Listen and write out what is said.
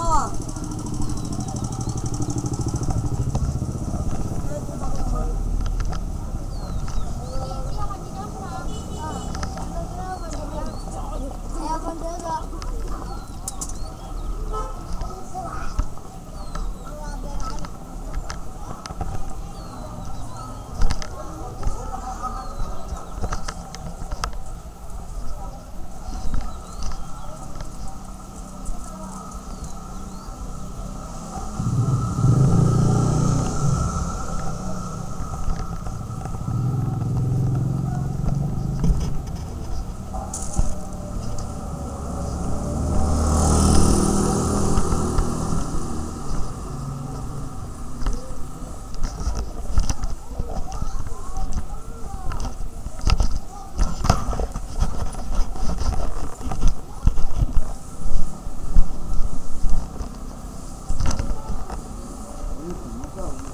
고마워. Oh.